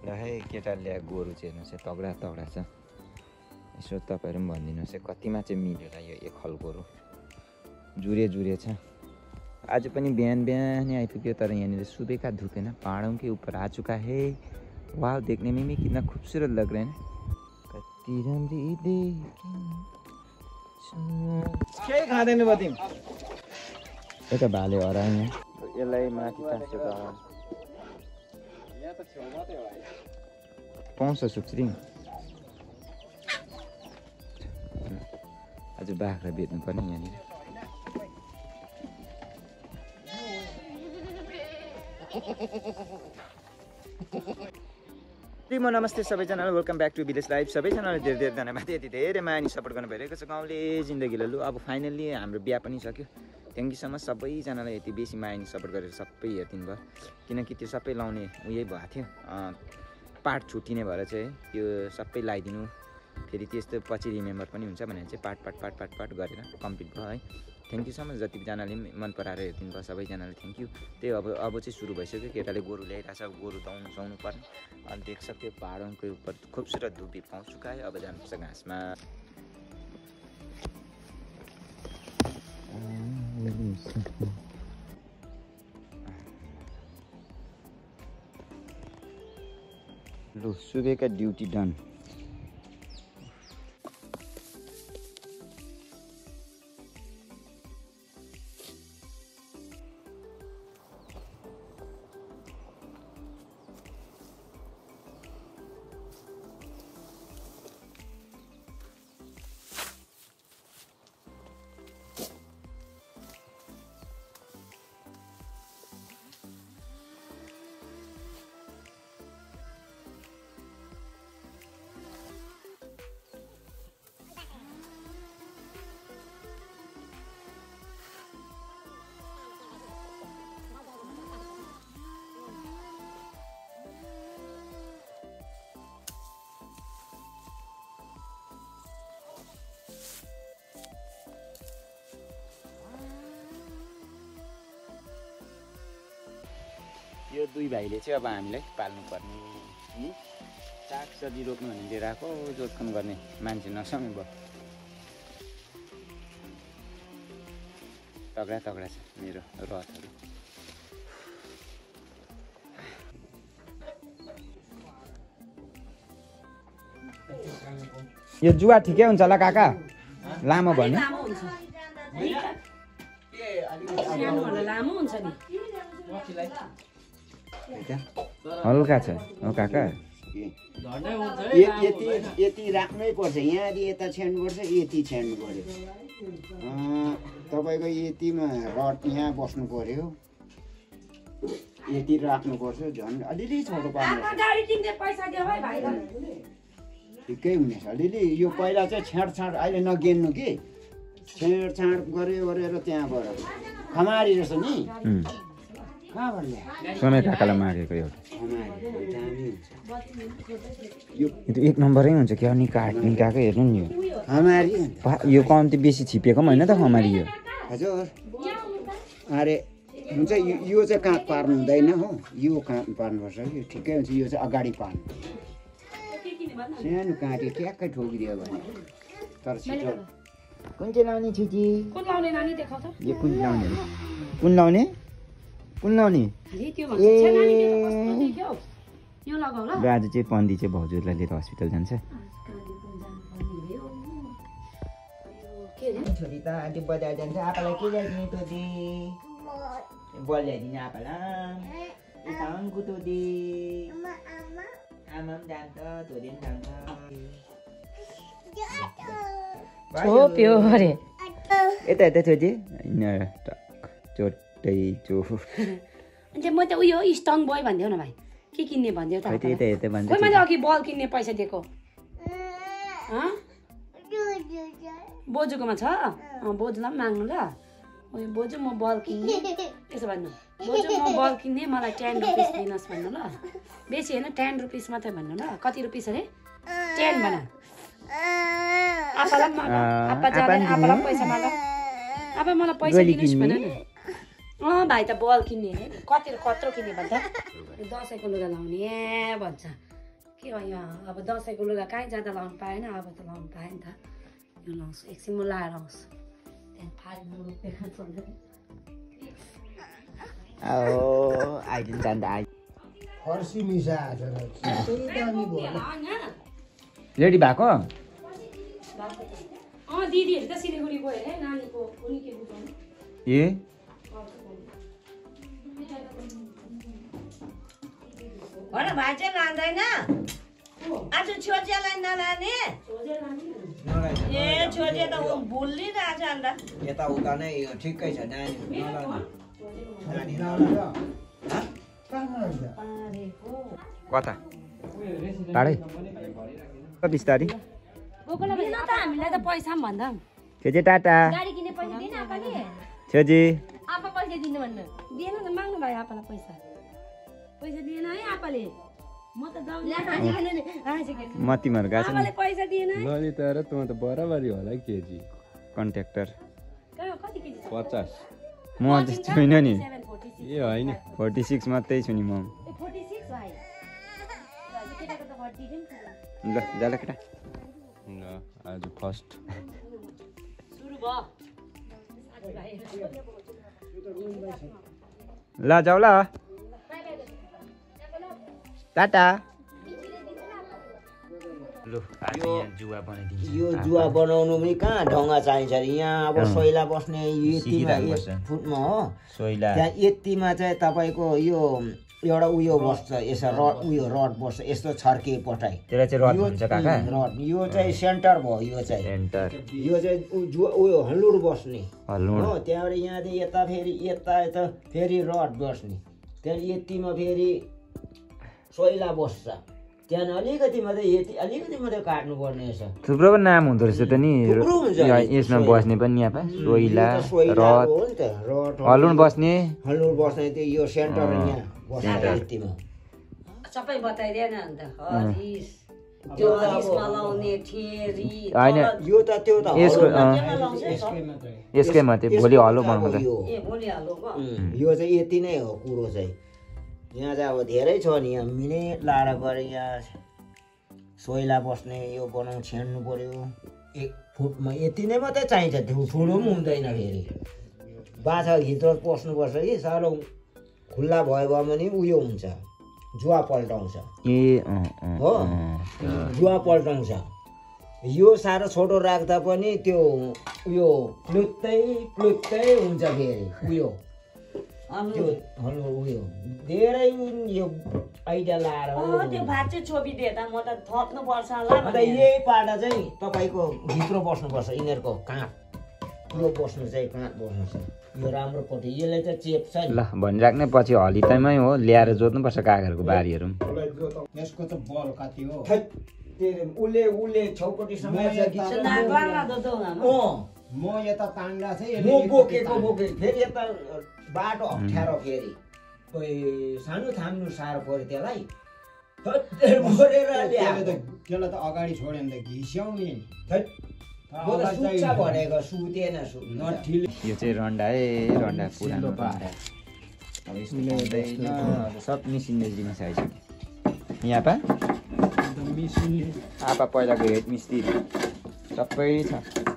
ल है केटाले ल्याएको गोरु चाहिँ हेर्नुहोस् है तगडा तगडा छ। यसो तपाईँहरू पनि भनिदिनुहोस् है कतिमा चाहिँ मिलेर यो एक हल गोरु? जुरे जुरे छ। आज पनि बिहान बिहानै आइपुग्यो तर यहाँनिर सुबह धूप है ना पहाड़ों के ऊपर आ चुका है। वाह देखने में भी कितना खूबसूरत लग रहे हैं कति राम्री खाँदैन तिमी यता भाले हरायो। यहाँ यसलाई माथि पाउँछ सुक्रिङ आज बाख्रा बेच्नु पर्ने यहाँनिर म नमस्ते सबैजनालाई welcome back to village life सबैजनालाई धेरै धेरै धन्यवाद यति धेरै अनि सपोर्ट गर्नु भइरहेको छ गाउँले जिन्दगीलाई लु अब फाइनल्ली हाम्रो बिहा पनि सक्यो थ्याङ्क यू सो मच सबैजनालाई यति बेसी माया सपोर्ट गरेर सबै हेरिदिनु भयो किनकि त्यो सबै लाउने उयै भएको थियो। पार्ट छुट्टिने भएर चाहिँ त्यो सबै लगाइदिनु फेरि त्यस्तो पछि रिमेम्बर पनि हुन्छ भनेर चाहिँ part part part part part गरेर कम्प्लिट भयो है। थ्याङ्क यू सो मच जतिजनाले पनि मन पराएर हेरिदिनु भयो सबैजनाले थ्याङ्क यू त्यही अब अब चाहिँ सुरु भइसक्यो। केटाले गोरु ल्याइरहेको छ गोरु दाउनु सुहाउनु पर्ने। अनि देख सक्यो पहाडों के ऊपर खूबसूरत धुपी पाउँ है अब जानुपर्छ घाँसमा। लु सुबेका ड्युटी डन यो दुई भाइले चाहिँ अब हामीलाई पाल्नुपर्ने नि सागसब्जी रोप्नु भने लिएर आएको जोतखन गर्ने मान्छे नसँग भयो तगडा तगडा छ मेरो रथहरू यो जुवा ठिकै हुन्छ होला काका लामो भन्नु लामो हुन्छ सानोभन्दा लामो हुन्छ नि हल्का छ। हो काका? य- यति यति राख्नै पर्छ। यहाँदेखि यता छेड्नुपर्छ यति छेड्नु पऱ्यो अँ, तपाईँको यतिमा रड यहाँ बस्नु पऱ्यो यति राख्नुपर्छ झन् अलिअलि छोटो पार्नु गाडी किन्ने पैसा दियो है भाइलाई ठिकै हुनेछ। अलिअलि यो पहिला चाहिँ छेडछाड अहिले नगेन्नु कि? छेडछाड गऱ्यो गरेर त्यहाँबाट खमारी रहेछ नि? समय काकालाई मागेको एउटा। एक नम्बरै हुन्छ क्या नि काट निकाएको हेर्नु नि यो कम्ती बेसी छिपेको पनि होइन त खमारी यो। हजुर। अरे हुन्छ यो यो चाहिँ काँध पार्नु हुँदैन हो। यो काँध पार्नुपर्छ। यो ठिकै हुन्छ। यो चाहिँ अगाडि पार्नु। सानो काँटी ट्याक्कै ठोकिदियो भने। तर छिटो। कुन चाहिँ लाउने छिटी? कुन लाउने नानी देखाउँछ? यो कुन लाउने? कुन लाउने ल। आज चाहिँ पन्दी चाहिँ भाउजूलाई लिएर हस्पिटल जान्छ। छोरी त आज बजार जान्छ। आपालाई के ल्याइदिने तोदी बल ल्याइदिने आपालाई। यता अङ्कु तोदी आमा पनि जान्छ तोदी पनि जान्छ। छोप्यो अरे। यता यता छोरी। होइन अनि चाहिँ म त उयो स्टङ बोय भनिदेऊ न भाइ। के किन्ने खोइ मैले अघि बल किन्ने पैसा दिएको। हँ? बोजूकोमा छ? बोजूलाई पनि माग्नु ल। उयो बोजू म बल किन्ने। त्यसो भन्नु। बोजू म बल किन्ने मलाई टेन रुपिस दिनुहोस् भन्नु ल। बेसी होइन टेन रुपिस मात्रै भन्नु ल। कति रुपिस अरे? टेन भन। आपालाई पनि माग। अँ, आपा आपा जाँदैन नि आपालाई दिनु? पनि पैसा माग। आपा मलाई पैसा दिनुहोस् भन? न। अँ भाइ त बल किन्ने अरे कति कत्रो किन्ने भन्छ? दसैँको लुगा लाउने ए भन्छ। के भयो अब दसैँको लुगा कहीँ जाँदा लाउनु पाएन अब त लाउनु पाएँ नि त। यो लाउँछु एकछिन म लाएर आउँछु। त्यहाँ फाल्नु रोपेर आइदिनु आइ। फर्सी रेडी भएको? अँ हो र भाइ चाहिँ लाँदैन। आज छोजेलाई नलाने। ए छोजे त भुलिरहेछ अन्त। यताउता नै ठिकै छ नानी। कता? टाढै। बिस्तारी दिनु त हामीलाई त पैसा पनि भन्दा। छेजे टाटा। गाडी किन्ने पैसा दिने आपाले। छेजी। आपा पैसा दिनु भन्नु। दिएन त माग्नु भयो आपालाई पैसा। पैसा दिएन है आपाले। म त तिमीहरू गएको ललिता र त त बराबरी होला केजी? छ? पचास। म अझै छुइनँ नि। ए होइन। फोर्टी सिक्स मात्रै छु नि म। ल जाला केटा। ल, आज फर्स्ट। ल जाऊ टाटा यो जुवा बनाउनु पनि कहाँ ढङ्गा चाहिन्छ अरे यहाँ अब। सोइला बस्ने यतिमा फुटमा हो सोइला त्यहाँ यतिमा चाहिँ तपाईँको यो एउटा उयो बस्छ यसो रड उयो रड बस्छ यस्तो छर्के चाहिँ रड यो चाहिँ सेन्टर भयो यो चाहिँ सेन्टर यो चाहिँ उयो हल्लुर बस्ने हो त्यहाँबाट यहाँदेखि यता फेरि यता यता फेरि रड बस्ने त्यहाँदेखि यतिमा फेरि सोइला बस्छ त्यहाँदेखि अलिकति मात्रै यति अलिकति मात्रै काट्नु पर्ने रहेछ। थुप्रो पो नाम हुँदो रहेछ त नि। यसमा। बस्ने पनि यहाँ सोइला यो त सोइला रड हो नि त रड हलुड बस्ने। हल्लुर बस्ने त्यो यो सेन्टर यहाँ बस्छ। यतिमा सबै बताइदिएन अन्त हरिस यसको- मात्रै। भोलि हलो बनाउँदा यो ए भोलि हालो भयो उम्, यो चाहिँ यति नै हो कुरो चाहिँ। यहाँ चाहिँ अब धेरै छ नि यहाँ मिनेट लाएर गरे यहाँ सोइला बस्ने यो बनाउनु छेड्नु पर्यो। एक फुटमा यति नै मात्रै चाहिन्छ ठु- ठुलो पनि हुँदैन फेरि। बाछा भित्र पस्नुपर्छ कि साह्रो खुल्ला भयो भने उयो हुन्छ जुवा पल्टाउँछ। ए हो। जुवा पल्टाउँछ। यो साह्रो छोटो राख्दा पनि त्यो उयो प्लुत्तै प्लुत्तै हुन्छ फेरि उयो। त्यो उयो धेरै यो आइडिया लाएर त्यो भात चाहिँ छोपिदिए त म त थप्नु पर्छ होला। यही पाटा चाहिँ तपाईँको भित्र बस्नुपर्छ यिनीहरूको काँट यो बस्नु चाहिँ काँट बस्नु छ यो राम्रो पट्टि यसले चाहिँ चेप्छ नि। ल भनिराख्ने पछि हलितैमै हो ल्याएर जोत्नुपर्छ कागहरूको बारीहरू। यसको त बल कति हो? उसले उसले छौपट्टिसम्म म यता- तान्दा चाहिँ म बोकेको बोके फेरि यता बाटो अप्ठ्यारो फेरि। सानो थाम्नु साह्रो पऱ्यो त्यसलाई। त्यसलाई त अगाडि छोड्यो भने त घिस्याउने। भनेको सुतेन सु नठिले यो चाहिँ रन्डा है रन्डा पुरानो अब पाउँदैन अब सब मिसिनले जिनिस आइसक्यो यहाँ पा? आपा पहिलाको हेड मिस्त्री सबै छ।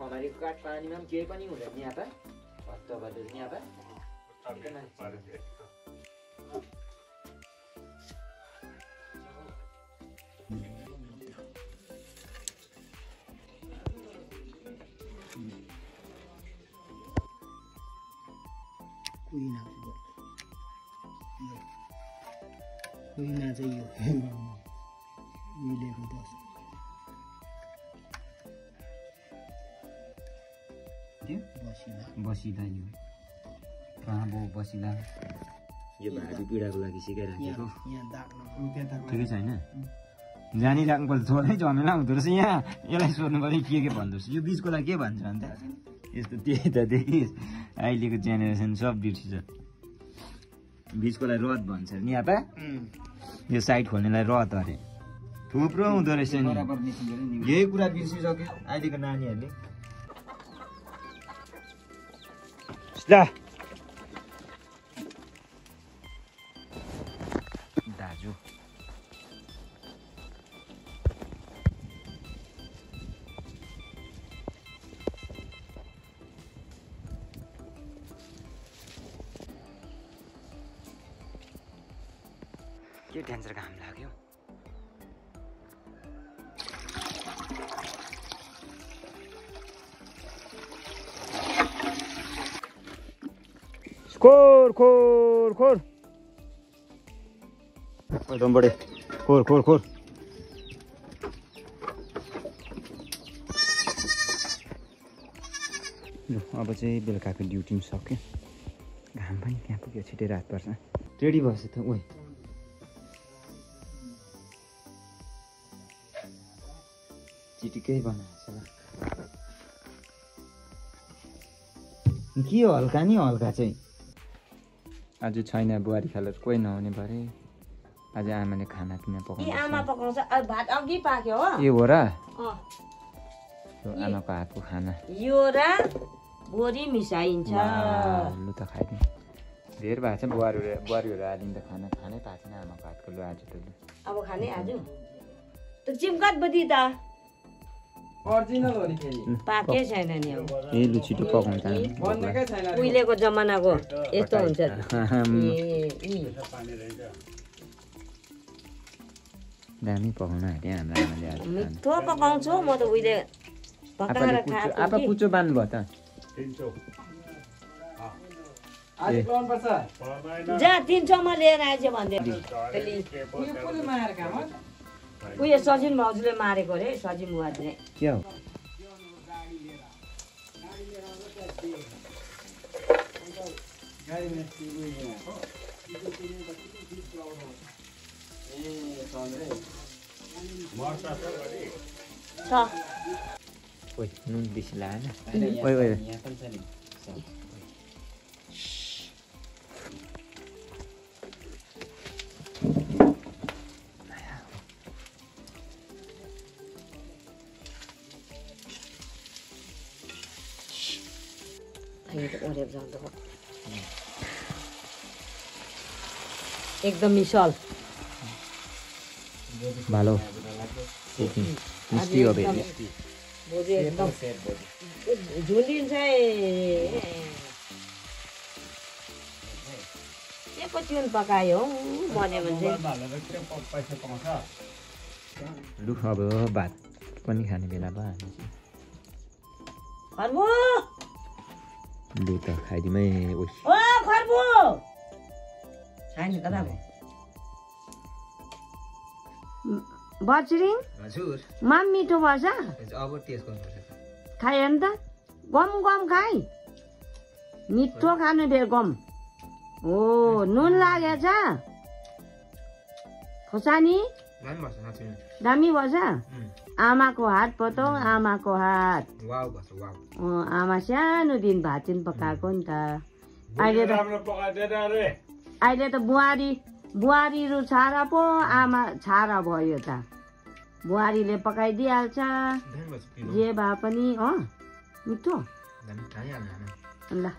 खमारीको काठ पानीमा पनि केही पनि हुँदैन यहाँ भत्त भत्त यहाँ कुइना कुइना चाहिँ यो मिलेको बस बसिला बसिला यो कहाँ बसिला यो भारी पीडाको लागि सिकाइराखेको। ठिकै छैन? जानिराख्नु पर्छ थोरै झमेला हुँदो रहेछ यहाँ। यसलाई सोध्नु पऱ्यो के के भन्दो रहेछ? यो बिचको लागि के भन्छ अन्त? यस्तो त्यही त देखि अहिलेको जेनेरेसन सब बिर्सिन्छ बिचकोलाई रद भन्छ अरे नि आपा यो साइड खोल्नेलाई रद अरे। थुप्रो हुँदो रहेछ नि। यही कुरा बिर्सिसक्यो अहिलेको नानीहरूले। ल दाजु। के डेन्जर घाम लाग्यो खोर खोर खोर। एकदम बढे। खोर खोर खोर। लु अब चाहिँ बेलुकाको ड्युटी पनि सक्यो। घाम पनि त्यहाँ पुग्यो छिटै रात पर्छ। रेडी भएछ त ओइ। चिटिकै बनाएछ के हल्का नि हल्का चाहिँ? आज छैन बुहारी खालर कोही नहुने भरे। आज आमाले खानापिना कि आमा पकाउँछ। भात अघि पाक्यो हो। ए हो र आमाको हातको खाना। यो र बोरी मिसाइन्छ। लु त खाइदिउँ धेर भएको छ बुहारीहरू बुहारीहरू आदिन त खाना। खानै पाएको छैन आमाको हातको लु आज त लु। अब खाने आज। त चिम्कट बदी त। ओरिजिनल हो नि फेरि। पाकै छैन नि अब। ए लु छिटो पकाउँछ। उहिलेको जमानाको यस्तो हुन्छ। दामी पकाउन हाल्यो हाम्रो आमाले। मिठो पकाउँछु म त उहिले पकाएर खाएको आपा कि। पुच्चो बान्नु भयो त जा तिन सौमा लिएर आएछ भन्दै। उयो सजिन भाउजूले मारेको अरे सजिन बुवाजीले। ओइ नुन बेसी लागेन ओरेर जाँदो भयो। एकदम मिसल। भालो। मिस्टी हो एकदम। एकदम। झुलिन्छ एकैचोटि पकायो हौ? बन्यो भने चाहिँ। के लु अब भात पनि खाने बेला भयो। लु त खाइदिउँ है ओइ ओ खर्बु छैन त अब बर्चिरिङ हजुर माम मिठो भएछ अब गर्नुपर्छ खायो नि त गम गम खाइ मिठो खानु फेरि गम हो नुन लागेछ खोर्सानी दामी भएछ? आमाको हात पतौ आमाको हात। आमा सानो दिन भात चाहिँ पकाएको नि त। अहिले अहिले त बुहारी बुहारीहरू छारा पो आमा छारा भयो त। बुहारीले पकाइदिइहाल्छ। जे भए पनि अँ मिठो। ल।